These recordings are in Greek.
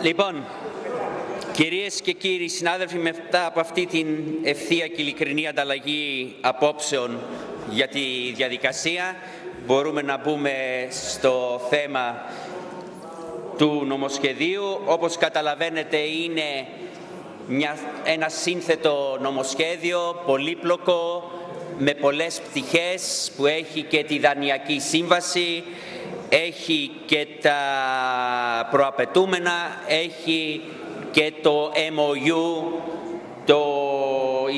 Λοιπόν, κυρίες και κύριοι συνάδελφοι, μετά από αυτή την ευθεία και ειλικρινή ανταλλαγή απόψεων για τη διαδικασία, μπορούμε να μπούμε στο θέμα του νομοσχεδίου. Όπως καταλαβαίνετε είναι μια, ένα σύνθετο νομοσχέδιο, πολύπλοκο, με πολλές πτυχές που έχει και τη Δανειακή Σύμβαση, έχει και τα προαπαιτούμενα, έχει και το MOU, το,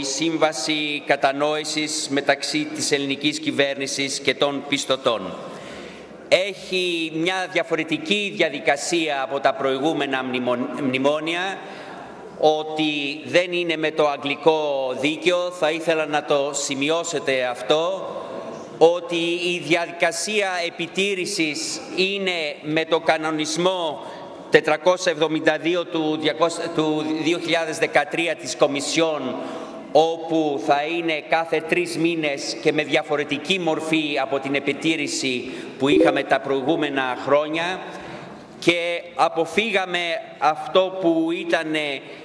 η σύμβαση κατανόησης μεταξύ της ελληνικής κυβέρνησης και των πιστωτών. Έχει μια διαφορετική διαδικασία από τα προηγούμενα μνημόνια, ότι δεν είναι με το αγγλικό δίκαιο, θα ήθελα να το σημειώσετε αυτό, ότι η διαδικασία επιτήρησης είναι με το κανονισμό 472 του 2013 της Κομισιόν όπου θα είναι κάθε τρεις μήνες και με διαφορετική μορφή από την επιτήρηση που είχαμε τα προηγούμενα χρόνια. Και αποφύγαμε αυτό που ήταν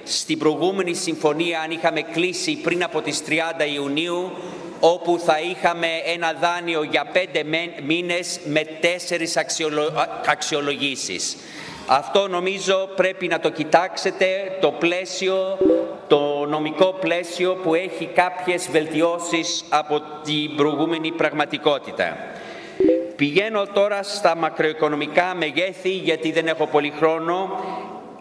στην προηγούμενη συμφωνία αν είχαμε κλείσει πριν από τις 30 Ιουνίου όπου θα είχαμε ένα δάνειο για πέντε μήνες με τέσσερις αξιολογήσεις. Αυτό νομίζω πρέπει να το κοιτάξετε, το πλαίσιο, το νομικό πλαίσιο που έχει κάποιες βελτιώσεις από την προηγούμενη πραγματικότητα. Πηγαίνω τώρα στα μακροοικονομικά μεγέθη γιατί δεν έχω πολύ χρόνο.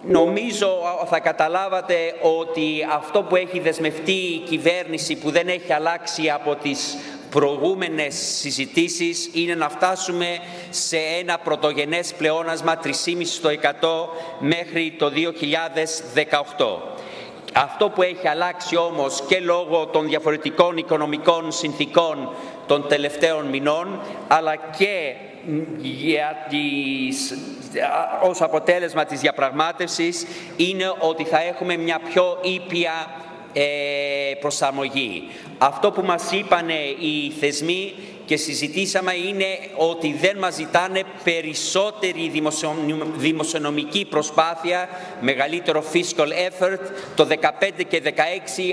Νομίζω θα καταλάβατε ότι αυτό που έχει δεσμευτεί η κυβέρνηση που δεν έχει αλλάξει από τις προηγούμενες συζητήσεις είναι να φτάσουμε σε ένα πρωτογενές πλεόνασμα 3,5% μέχρι το 2018. Αυτό που έχει αλλάξει όμως και λόγω των διαφορετικών οικονομικών συνθήκων των τελευταίων μηνών, αλλά και για τις, ως αποτέλεσμα της διαπραγμάτευσης, είναι ότι θα έχουμε μια πιο ήπια ε, προσαρμογή. Αυτό που μας είπανε οι θεσμοί και συζητήσαμε είναι ότι δεν μας ζητάνε περισσότερη δημοσιονομική προσπάθεια, μεγαλύτερο fiscal effort το 15 και 16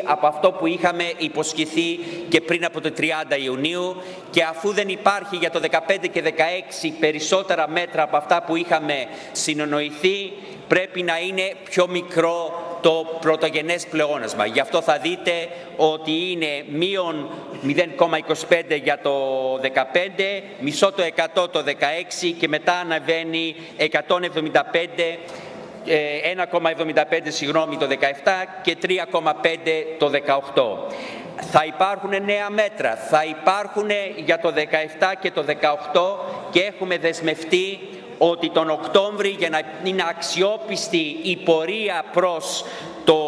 από αυτό που είχαμε υποσχεθεί και πριν από το 30 Ιουνίου και αφού δεν υπάρχει για το 15 και 16 περισσότερα μέτρα από αυτά που είχαμε συνονοηθεί πρέπει να είναι πιο μικρό το πρωτογενές πλεόνασμα. Γι' αυτό θα δείτε ότι είναι μείον 0,25 για το 15, μισό το 100 το 16 και μετά αναβαίνει 175 1,75 ε, συγγνώμη το 17 και 3,5 το 18. Θα υπάρχουν νέα μέτρα, θα υπάρχουν για το 17 και το 18 και έχουμε δεσμευτεί ότι τον Οκτώβρη για να είναι αξιόπιστη η πορεία προς το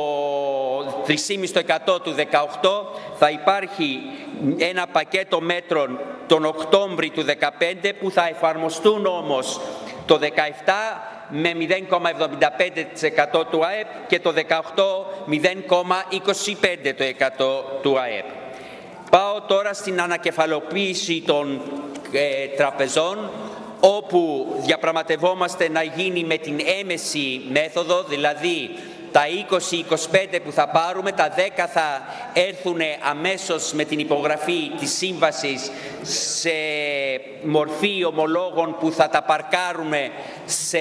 3,5% του 18 θα υπάρχει ένα πακέτο μέτρων τον Οκτώβρη του 15 που θα εφαρμοστούν όμως το 17 με 0,75% του ΑΕΠ και το 18 0,25% του ΑΕΠ. Πάω τώρα στην ανακεφαλοποίηση των ε, τραπεζών όπου διαπραγματευόμαστε να γίνει με την έμεση μέθοδο, δηλαδή τα 20-25 που θα πάρουμε, τα 10 θα έρθουν αμέσως με την υπογραφή της σύμβασης σε μορφή ομολόγων που θα τα παρκάρουμε σε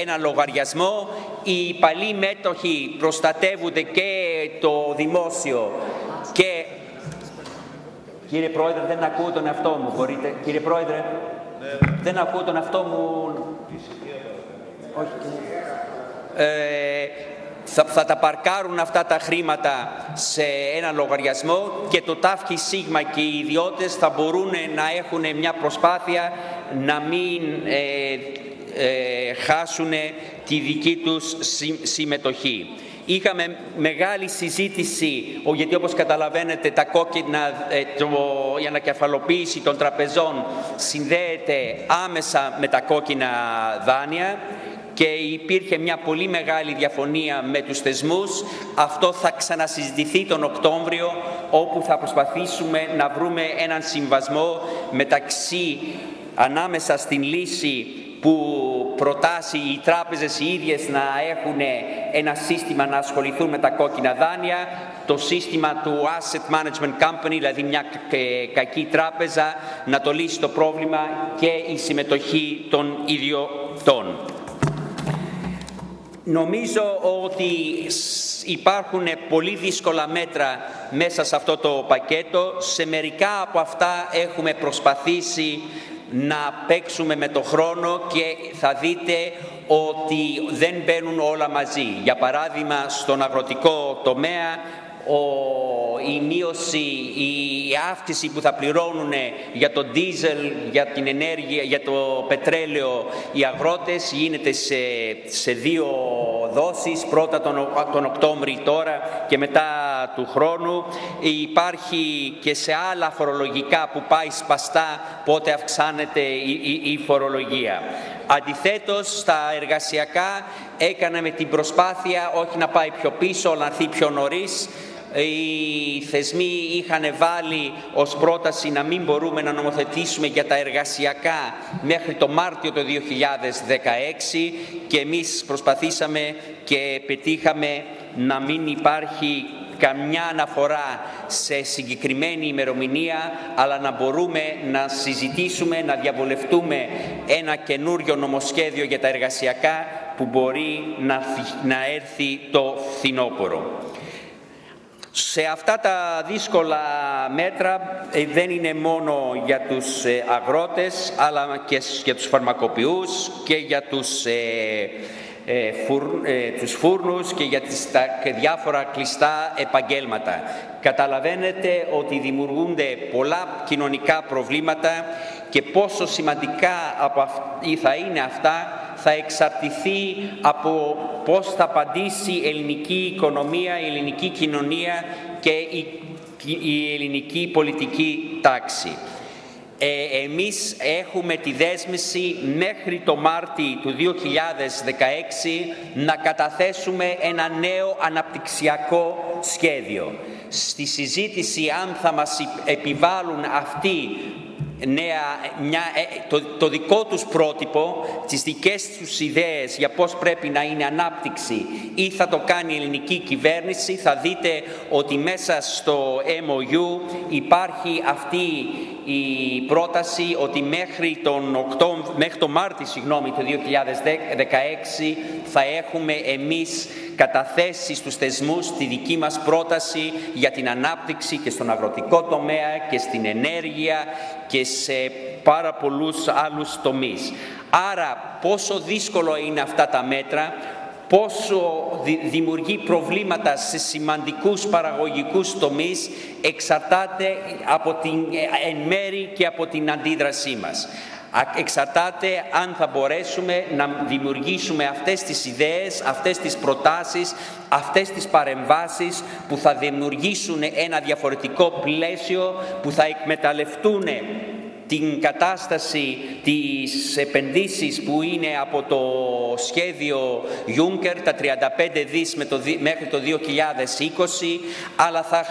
ένα λογαριασμό. Οι υπαλλοί μέτοχοι προστατεύονται και το δημόσιο και... Κύριε Πρόεδρε, δεν ακούω τον εαυτό μου, μπορείτε. Κύριε Πρόεδρε, δεν ακούω τον εαυτό μου. Όχι. Ε, θα, θα τα παρκάρουν αυτά τα χρήματα σε ένα λογαριασμό και το τάφκι σίγμα και οι ιδιώτες θα μπορούν να έχουν μια προσπάθεια να μην ε, ε, χάσουν τη δική τους συμμετοχή. Είχαμε μεγάλη συζήτηση, γιατί όπως καταλαβαίνετε τα κόκκινα, ε, το, η ανακεφαλοποίηση των τραπεζών συνδέεται άμεσα με τα κόκκινα δάνεια και υπήρχε μια πολύ μεγάλη διαφωνία με τους θεσμούς. Αυτό θα ξανασυζητηθεί τον Οκτώβριο όπου θα προσπαθήσουμε να βρούμε έναν συμβασμό μεταξύ ανάμεσα στην λύση που προτάσει οι τράπεζες οι ίδιες να έχουν ένα σύστημα να ασχοληθούν με τα κόκκινα δάνεια, το σύστημα του Asset Management Company, δηλαδή μια κακή τράπεζα, να το λύσει το πρόβλημα και η συμμετοχή των ιδιωτών. Νομίζω ότι υπάρχουν πολύ δύσκολα μέτρα μέσα σε αυτό το πακέτο. Σε μερικά από αυτά έχουμε προσπαθήσει να παίξουμε με το χρόνο και θα δείτε ότι δεν μπαίνουν όλα μαζί. Για παράδειγμα, στον αγροτικό τομέα η μείωση, η αύξηση που θα πληρώνουν για το δίζελ, για την ενέργεια, για το πετρέλαιο οι αγρότες γίνεται σε, σε δύο δόσεις, πρώτα τον, τον Οκτώβρη τώρα και μετά του χρόνου. Υπάρχει και σε άλλα φορολογικά που πάει σπαστά πότε αυξάνεται η, η, η φορολογία. Αντιθέτως, στα εργασιακά έκαναμε την προσπάθεια όχι να πάει πιο πίσω, αλλά να έρθει πιο νωρίς, οι θεσμοί είχαν βάλει ως πρόταση να μην μπορούμε να νομοθετήσουμε για τα εργασιακά μέχρι το Μάρτιο του 2016 και εμείς προσπαθήσαμε και πετύχαμε να μην υπάρχει καμιά αναφορά σε συγκεκριμένη ημερομηνία, αλλά να μπορούμε να συζητήσουμε, να διαβολευτούμε ένα καινούριο νομοσχέδιο για τα εργασιακά που μπορεί να, να έρθει το φθινόπωρο. Σε αυτά τα δύσκολα μέτρα ε, δεν είναι μόνο για τους ε, αγρότες αλλά και για τους φαρμακοποιούς και για τους, ε, ε, τους φούρνους και για τις, τα διάφορα κλειστά επαγγέλματα. Καταλαβαίνετε ότι δημιουργούνται πολλά κοινωνικά προβλήματα και πόσο σημαντικά από θα είναι αυτά θα εξαρτηθεί από πώς θα απαντήσει η ελληνική οικονομία, η ελληνική κοινωνία και η, ελληνική πολιτική τάξη. Ε, εμείς έχουμε τη δέσμηση μέχρι το Μάρτι του 2016 να καταθέσουμε ένα νέο αναπτυξιακό σχέδιο. Στη συζήτηση αν θα μας επιβάλλουν αυτοί νέα, μια, ε, το, το δικό τους πρότυπο, τις δικές τους ιδέες για πώς πρέπει να είναι ανάπτυξη ή θα το κάνει η ελληνική κυβέρνηση, θα δείτε ότι μέσα στο MOU υπάρχει αυτή η πρόταση ότι μέχρι τον, Οκτώ, μέχρι τον Μάρτιο συγγνώμη, του 2016 θα έχουμε εμείς καταθέσει στους θεσμούς τη δική μας πρόταση για την ανάπτυξη και στον αγροτικό τομέα και στην ενέργεια και σε πάρα πολλούς άλλους τομείς. Άρα πόσο δύσκολο είναι αυτά τα μέτρα, πόσο δημιουργεί προβλήματα σε σημαντικούς παραγωγικούς τομείς εξαρτάται από την εν μέρη και από την αντίδρασή μας. Εξαρτάται αν θα μπορέσουμε να δημιουργήσουμε αυτές τις ιδέες, αυτές τις προτάσεις, αυτές τις παρεμβάσεις που θα δημιουργήσουν ένα διαφορετικό πλαίσιο, που θα εκμεταλλευτούν την κατάσταση της επενδύσεις που είναι από το σχέδιο Juncker, τα 35 δις με το, μέχρι το 2020, αλλά θα,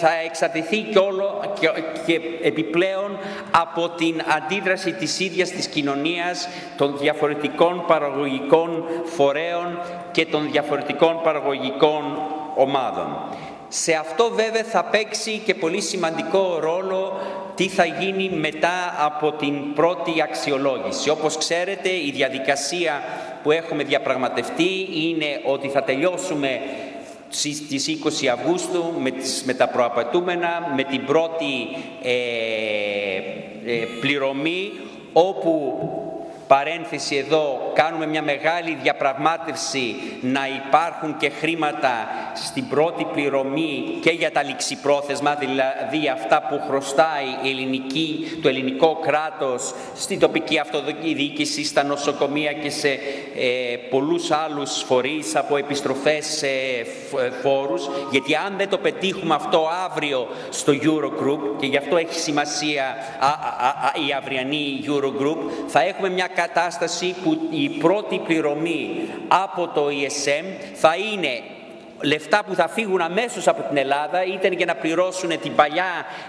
θα εξαρτηθεί και όλο και, και επιπλέον από την αντίδραση της ίδιας της κοινωνίας, των διαφορετικών παραγωγικών φορέων και των διαφορετικών παραγωγικών ομάδων. Σε αυτό βέβαια θα παίξει και πολύ σημαντικό ρόλο τι θα γίνει μετά από την πρώτη αξιολόγηση. Όπως ξέρετε η διαδικασία που έχουμε διαπραγματευτεί είναι ότι θα τελειώσουμε στις 20 Αυγούστου με, τις, με τα προαπαιτούμενα, με την πρώτη ε, ε, πληρωμή όπου Παρένθεση εδώ, κάνουμε μια μεγάλη διαπραγμάτευση να υπάρχουν και χρήματα στην πρώτη πληρωμή και για τα ληξιπρόθεσμα, δηλαδή αυτά που χρωστάει η ελληνική, το ελληνικό κράτος στην τοπική αυτοδιοίκηση, στα νοσοκομεία και σε ε, πολλούς άλλους φορείς από επιστροφές σε ε, φόρους, γιατί αν δεν το πετύχουμε αυτό αύριο στο Eurogroup και γι' αυτό έχει σημασία η αυριανή Eurogroup, θα έχουμε μια κατάσταση που η πρώτη πληρωμή από το ESM θα είναι λεφτά που θα φύγουν αμέσως από την Ελλάδα είτε για να πληρώσουν την παλιά,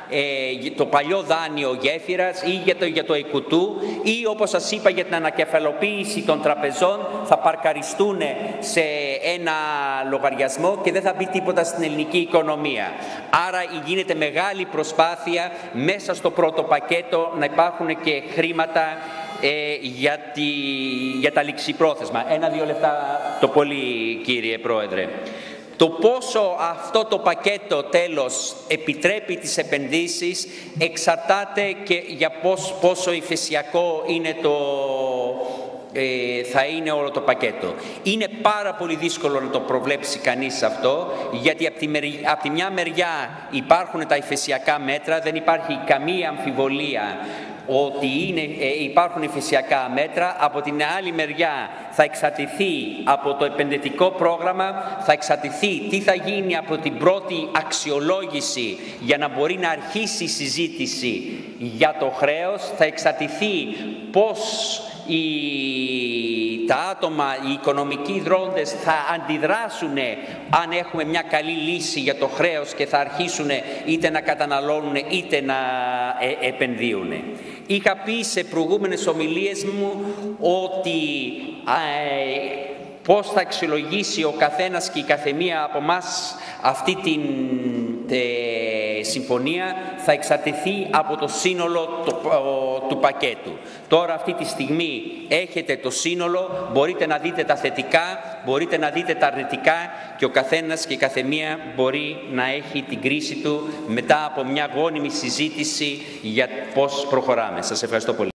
ε, το παλιό δάνειο γέφυρας ή για το, για το εκουτού ή όπως σας είπα για την ανακεφαλοποίηση των τραπεζών θα παρκαριστούν σε ένα λογαριασμό και δεν θα μπει τίποτα στην ελληνική οικονομία. Άρα γίνεται μεγάλη προσπάθεια μέσα στο πρώτο πακέτο να υπάρχουν και χρήματα ε, για, τη, για τα ληξιπρόθεσμα. Ένα-δύο λεπτά το πολύ κύριε Πρόεδρε. Το πόσο αυτό το πακέτο τέλος επιτρέπει τις επενδύσεις εξαρτάται και για πόσο υφεσιακό είναι το, ε, θα είναι όλο το πακέτο. Είναι πάρα πολύ δύσκολο να το προβλέψει κανείς αυτό, γιατί από τη, από τη μια μεριά υπάρχουν τα υφεσιακά μέτρα, δεν υπάρχει καμία αμφιβολία ότι είναι, ε, υπάρχουν υφησιακά μέτρα, από την άλλη μεριά θα εξαρτηθεί από το επενδυτικό πρόγραμμα, θα εξαρτηθεί τι θα γίνει από την πρώτη αξιολόγηση για να μπορεί να αρχίσει η συζήτηση για το χρέος, θα εξαρτηθεί πώς οι, τα άτομα, οι οικονομικοί δρόντες θα αντιδράσουν αν έχουμε μια καλή λύση για το χρέος και θα αρχίσουν είτε να καταναλώνουν είτε να ε, επενδύουν. Είχα πει σε προηγούμενες ομιλίες μου ότι ε, πώς θα αξιολογήσει ο καθένας και η καθεμία από μας αυτή την ε, συμφωνία θα εξαρτηθεί από το σύνολο του πακέτου. Τώρα αυτή τη στιγμή έχετε το σύνολο, μπορείτε να δείτε τα θετικά, μπορείτε να δείτε τα αρνητικά και ο καθένας και η καθεμία μπορεί να έχει την κρίση του μετά από μια γόνιμη συζήτηση για πώς προχωράμε. Σας ευχαριστώ πολύ.